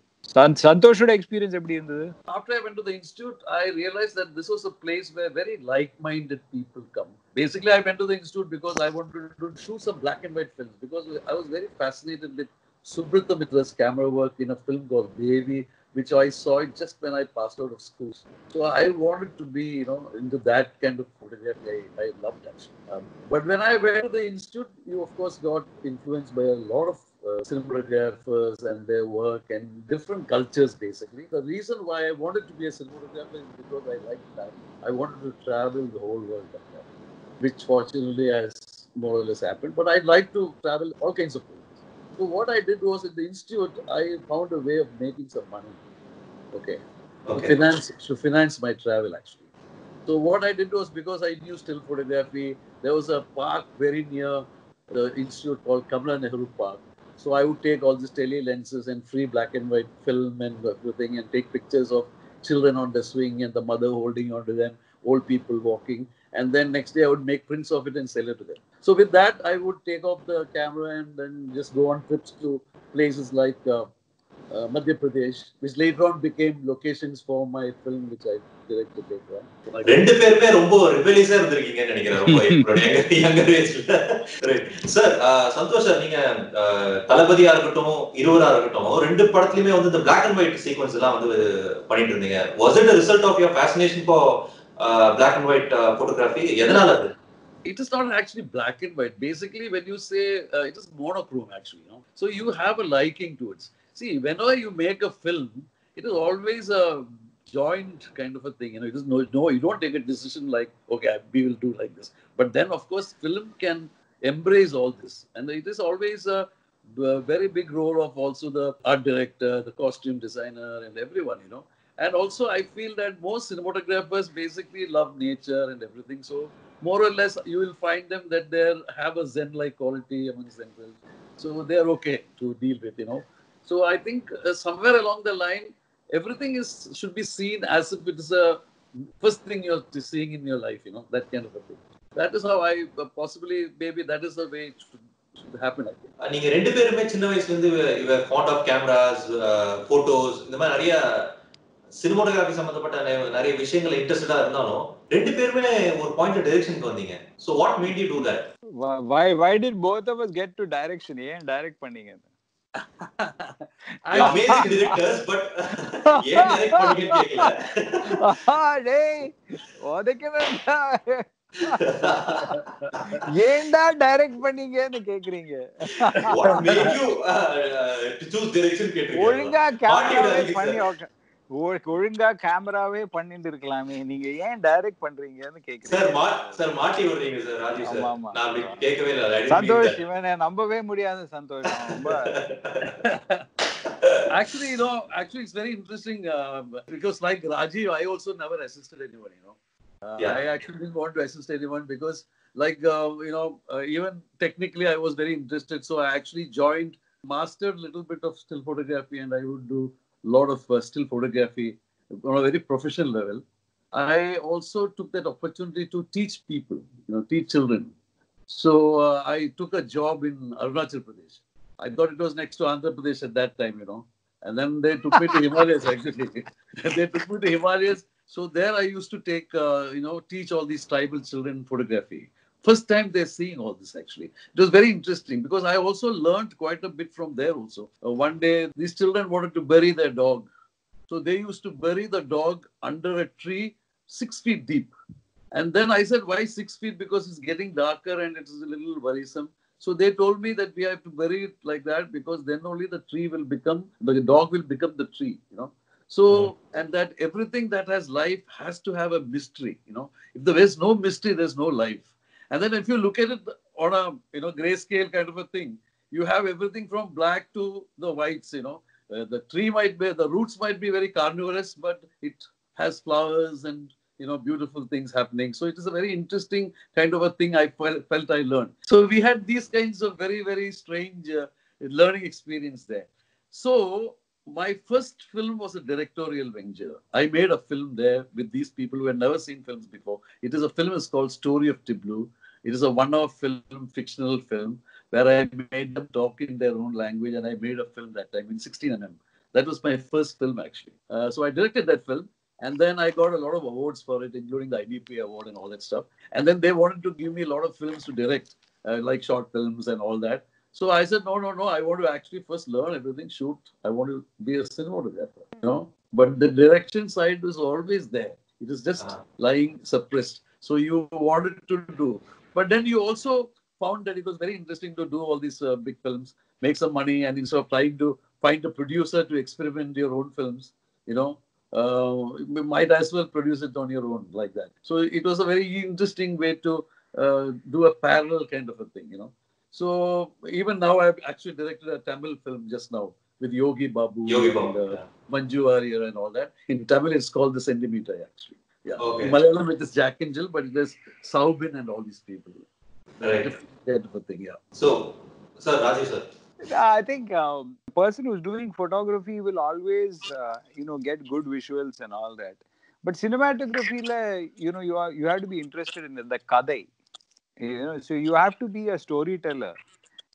C: சந்தோஷோட எக்ஸ்பீரியன்ஸ் எப்படி இருந்தது
D: after I went to the institute I realise that this was a place where very like minded people come basically I went to the institute because I wanted to shoot some black and white films because I was very fascinated with Subrata Mitra's camera work in a film called Devi which I saw it just when I passed out of school. So I wanted to be, you know, into that kind of photography. I, I loved actually. Um, but when I went to the institute, you of course got influenced by a lot of uh, cinematographers and their work and different cultures basically. The reason why I wanted to be a cinematographer is because I liked that. I wanted to travel the whole world, which fortunately has more or less happened. But I'd like to travel all kinds of places. So what I did was at the institute, I found a way of making some money. Okay. To finance to finance my travel actually. So what I did was because I knew still photography, there was a park very near the institute called Kamala Nehru Park. So I would take all these tele lenses and free black and white film and everything and take pictures of children on the swing and the mother holding onto them, old people walking. And then next day I would make prints of it and sell it to them. So with that, I would take off the camera and then just go on trips to places like uh, uh, Madhya Pradesh, which later on became locations for my film, which I directed later on.
E: ரெண்டு பேருமே ரொம்ப ரிபலிஸா இருந்திருக்கீங்கன்னு நினைக்கிறேன் ரொம்ப younger ஏஜ்ல sir Santhosh sir நீங்க தளபதியா இருக்கட்டும் இருவரா இருக்கட்டும் ரெண்டு படத்துலயுமே வந்து இந்த பிளாக் அண்ட் ஒயிட் சீக்வன்ஸ் எல்லாம் வந்து பண்ணிட்டு இருந்தீங்க was it result of your fascination for black and white photography எதனால அது
D: it is not actually black and white. Basically, when you say uh, it is monochrome, actually, you know. So you have a liking to it. See, whenever you make a film, it is always a joint kind of a thing. You know, it is no, no, you don't take a decision like, okay, we will do like this. But then, of course, film can embrace all this, and it is always a, a very big role of also the art director, the costume designer, and everyone. You know. And also, I feel that most cinematographers basically love nature and everything. So, more or less, you will find them that they have a Zen-like quality amongst themselves. So they are okay to deal with, you know. So I think uh, somewhere along the line, everything is should be seen as if it is a first thing you're seeing in your life, you know, that kind of a thing. That is how I uh, possibly, maybe that is the way it should, should happen, I think.
E: நீங்க ரெண்டு பேருமே சின்ன வயசுல இருந்து இவர் font of cameras photos இந்த மாதிரி நிறைய சினிமோட்டோகிராஃபி சம்பந்தப்பட்ட நிறைய- விஷயங்கள் இன்ட்ரெஸ்டடா இருந்தாலும் ரெண்டு பேருமே ஒரு பாயிண்ட் டைரக்ஷனுக்கு வந்தீங்க. So what made you to that
C: why why did both of us get to direction? ஏன் டைரக்ட் பண்ணீங்க ஏன்டா டைரக்ட் பண்ணீங்கன்னு கேக்குறீங்க?
E: டு டைரக்ஷன் கேட்டிருக்கீங்க?
C: ஒழுங்கா
E: விடாதீங்க
C: பண்ணி ஒழுங்கா கேமராவே பண்ணிட்டு இருக்கலாமே நீங்க ஏன் டைரக்ட் பண்றீங்கன்னு
E: சார்
C: கேக்குறீங்க
E: மா சார் மாட்டி விடுறீங்க சார் ராஜீவ் சார்
C: ஆமா, ஆமா.
E: நான் அப்படி கேட்கவே இல்லை I didn't mean
C: Santhosh
E: that.
C: இவனை நம்பவே முடியாது சந்தோஷ் அவன் ரொம்ப
D: actually, you know, actually, it's very interesting uh, because, like Rajiv, I also never assisted anyone. You know, uh,
E: Yeah.
D: I actually didn't want to assist anyone because, like, uh, you know, uh, even technically, I was very interested. So I actually joined, mastered a little bit of still photography, and I would do a lot of uh, still photography on a very professional level. I also took that opportunity to teach people, you know, teach children. So uh, I took a job in Arunachal Pradesh. I thought it was next to Andhra Pradesh at that time, you know. And then they took me to Himalayas, actually. they took me to Himalayas. So there I used to take, uh, you know, teach all these tribal children photography. First time they're seeing all this, actually. It was very interesting because I also learned quite a bit from there also. Uh, one day, these children wanted to bury their dog. So they used to bury the dog under a tree six feet deep. And then I said, why six feet? Because it's getting darker and it is a little worrisome. So they told me that we have to bury it like that because then only the tree will become, the dog will become the tree, you know. So, and that everything that has life has to have a mystery, you know. If there is no mystery, there's no life. And then if you look at it on a, you know, grayscale kind of a thing, you have everything from black to the whites, you know. Uh, the tree might be, the roots might be very carnivorous, but it has flowers and you know beautiful things happening. So it is a very interesting kind of a thing i felt, i learned. So we had these kinds of very very strange uh, learning experience there. So my first film was a directorial venture. I made a film there with these people who had never seen films before. It is a film is called story of tiblu it is a one-off film fictional film where i made them talk in their own language and i made a film that time in 16 mm that was my first film actually uh, so i directed that film and then I got a lot of awards for it, including the IDP award and all that stuff. And then they wanted to give me a lot of films to direct, uh, like short films and all that. So I said, no, no, no. I want to actually first learn everything, shoot. I want to be a cinematographer, you know. But the direction side was always there. It is just
E: Ah.
D: lying suppressed. So you wanted to do, but then you also found that it was very interesting to do all these uh, big films, make some money, and instead of trying to find a producer to experiment your own films, you know, uh, you might as well produce it on your own like that. So it was a very interesting way to uh, do a parallel kind of a thing, you know. So even now, I've actually directed a Tamil film just now with Yogi Babu,
E: Yogi
D: and,
E: Babu,
D: uh,
E: yeah.
D: Manju Warrior and all that. In Tamil, it's called The Centimeter, actually. Yeah.
E: Okay.
D: Malayalam, it is Jack and Jill, but it is Saubin and all these people.
E: Right.
D: Different kind of a thing, yeah.
E: So, sir, Rajiv sir.
C: I think um, person who's doing photography will always, uh, you know, get good visuals and all that. But cinematography, like, you know, you are you have to be interested in the kadai. You know, so you have to be a storyteller.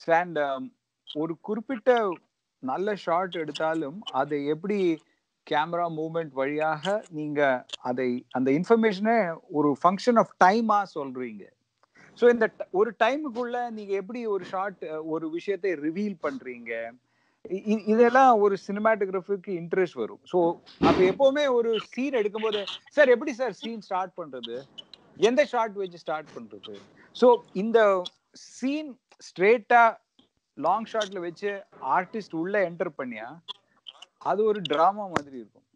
C: And um, ஒரு குறிப்பிட்ட நல்ல shot எடுத்தாலும் அதை எப்படி camera moment வழியாக நீங்க அதை அந்த இன்ஃபர்மேஷனை ஒரு ஃபங்க்ஷன் ஆஃப் டைமா சொல்றீங்க. ஸோ இந்த ஒரு டைமுக்குள்ள நீங்க எப்படி ஒரு ஷார்ட் ஒரு விஷயத்தை ரிவீல் பண்றீங்க? இதெல்லாம் ஒரு சினிமாட்டோகிராஃபிக்கு இன்ட்ரெஸ்ட் வரும். ஸோ அப்போ எப்பவுமே ஒரு சீன் எடுக்கும்போது சார் எப்படி சார் சீன் ஸ்டார்ட் பண்றது? எந்த ஷார்ட் வச்சு ஸ்டார்ட் பண்றது? ஸோ இந்த சீன் ஸ்ட்ரெயிட்டா லாங் ஷார்ட்ல வச்சு ஆர்டிஸ்ட் உள்ள என்டர் பண்ணியா அது ஒரு டிராமா மாதிரி இருக்கும்.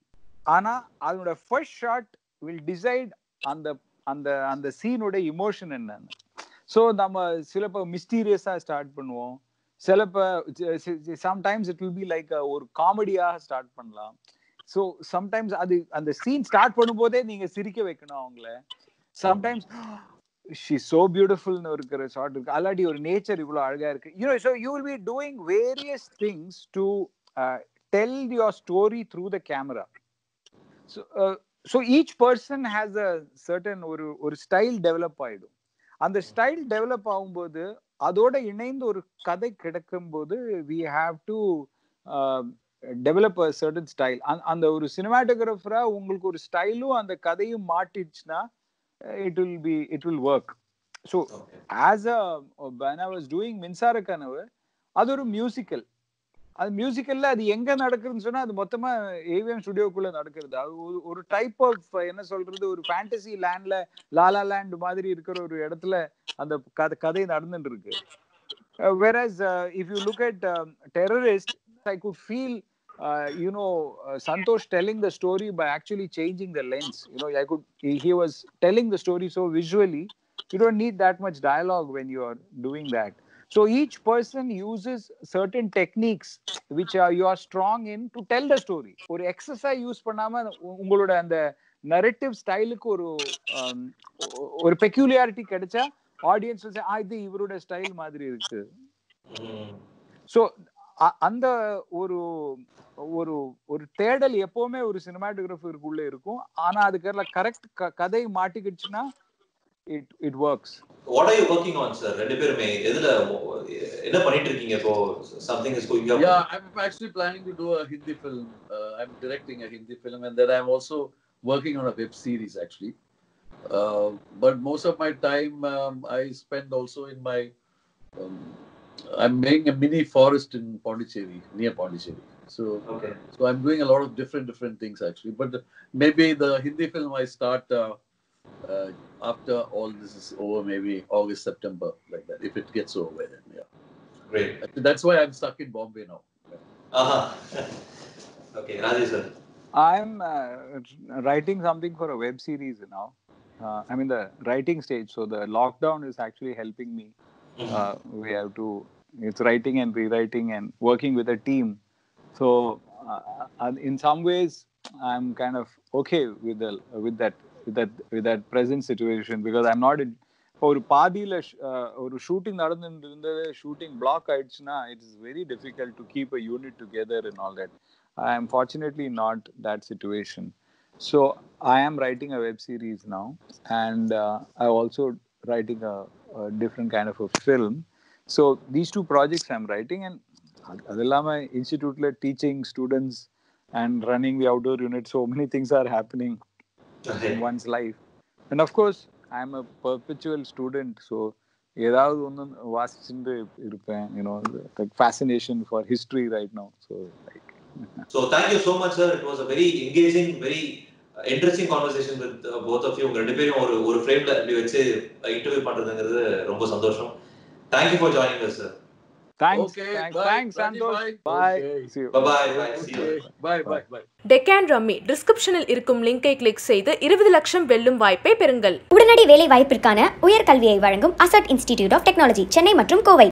C: ஆனா அதனோட ஃபர்ஸ்ட் ஷாட் வில் டிசைட் அந்த அந்த அந்த சீனோட இமோஷன் என்னன்னு. ஸோ நம்ம சிலப்ப மிஸ்டீரியஸா ஸ்டார்ட் பண்ணுவோம். சிலப்ப sometimes it will be like ஒரு காமெடியாக ஸ்டார்ட் பண்ணலாம். ஸோ சம்டைம்ஸ் அது அந்த சீன் ஸ்டார்ட் பண்ணும்போதே நீங்க சிரிக்க வைக்கணும் அவங்கள. சம்டைம்ஸ் ஷி சோ பியூட்டிஃபுல்னு இருக்கிற ஷார்ட் இருக்கு. அல்லாடி ஒரு நேச்சர் இவ்வளோ அழகா இருக்கு. You know so you will be doing various things to tell your story through the camera so each person has a certain ஒரு ஒரு ஸ்டைல் டெவலப் ஆயிடும். அந்த ஸ்டைல் டெவலப் ஆகும்போது அதோட இணைந்து ஒரு கதை கிடைக்கும்போது we have to develop a certain style அந்த ஒரு சினிமாட்டோகிராஃபரா உங்களுக்கு ஒரு ஸ்டைலும் அந்த கதையும் மாட்டிடுச்சுன்னா it will be it will work so as a was doing மின்சார கனவு அது ஒரு மியூசிக்கல் அது மியூசிக்கல்ல அது எங்க நடக்குதுன்னு சொன்னா அது மொத்தமா ஏவிஎம் ஸ்டுடியோக்குள்ள நடக்கிறது அது ஒரு- ஒரு டைப் ஆஃப் என்ன சொல்றது ஒரு ஃபேண்டசி லேண்ட்ல லாலா லேண்ட் மாதிரி இருக்கிற ஒரு இடத்துல அந்த கதை கதை நடந்துட்டு இருக்கு whereas uh, if you look at um, terrorist i could feel uh, you know uh, santosh telling the story by actually changing the lens you know i could he, he was telling the story so visually you don't need that much dialogue when you are doing that so each person uses certain techniques which are you are strong in to tell the story. ஒரு exercise use பண்ணாம உங்களோட அந்த narrative ஸ்டைலுக்கு ஒரு um, ஒரு peculiarity கிடைச்சா audience இது இவரோட ஸ்டைல் மாதிரி இருக்கு. ஸோ அந்த ஒரு ஒரு ஒரு தேடல் எப்பவுமே ஒரு சினிமாட்டோகிராஃபருக்குள்ள இருக்கும். ஆனா அதுக்கு கரெக்ட் கதை மாட்டிக்கிடுச்சுன்னா
E: it it works. What are you working on, sir? Something is going up.
D: Yeah, I'm actually planning to do a Hindi film. Uh, I'm directing a Hindi film, and then I'm also working on a web series actually. Uh, but most of my time um, I spend also in my. Um, I'm making a mini forest in Pondicherry, near Pondicherry. So,
E: okay.
D: so I'm doing a lot of different different things actually. But maybe the Hindi film I start uh, uh, after all this is over, maybe August, September, like that, if it gets over then, yeah.
E: Great.
D: That's why I'm stuck in Bombay now.
E: Uh-huh. okay, Rajesh sir.
C: I'm uh, writing something for a web series now. Uh, I'm in the writing stage, so the lockdown is actually helping me. Mm-hmm. Uh, we have to, it's writing and rewriting and working with a team. So, uh, uh, in some ways, I'm kind of okay with the with that with that with that present situation because I'm not in. ஒரு பாதியில ஒரு shooting நடந்துட்டு இருந்தது shooting black ஆயிடுச்சுன்னா it is very difficult to keep a unit together and all that I am fortunately not that situation. So I am writing a web series now, and uh, I'm also writing a, a different kind of a film. So these two projects I'm writing, and Adilama Institute teaching students and running the outdoor unit. So many things are happening In one's life, and of course I'm a perpetual student. So ஏதாவது ஒன்று வாசிச்சுட்டு இருப்பேன் you know fascination for history right no so like
E: So thank you so much, sir. It was a very engaging, very uh, interesting conversation with uh, both of you. உங்க ரெண்டு பேரும் ஒரு ஒரு ஃப்ரேம்ல இப்படி வச்சு இன்டர்வியூ பண்றதுங்கிறது ரொம்ப சந்தோஷம். Thank you for joining
A: Deccan Rummy டிஸ்கிரிப்ஷனில் இருக்கும் லிங்கை கிளிக் செய்து இருபது லட்சம் வெல்லும் வாய்ப்பை பெறுங்கள்.
B: உடனடி வேலை வாய்ப்பிற்கான உயர்கல்வியை வழங்கும் அசட் இன்ஸ்டிடியூட் ஆஃப் டெக்னாலஜி சென்னை மற்றும் கோவை.